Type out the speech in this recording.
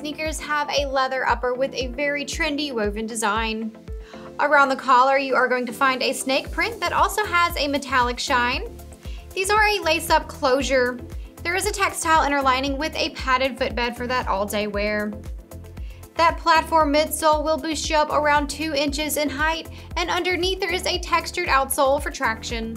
sneakers have a leather upper with a very trendy woven design. Around the collar, you are going to find a snake print that also has a metallic shine. These are a lace-up closure. There is a textile inner lining with a padded footbed for that all-day wear. That platform midsole will boost you up around 2 inches in height, and underneath there is a textured outsole for traction.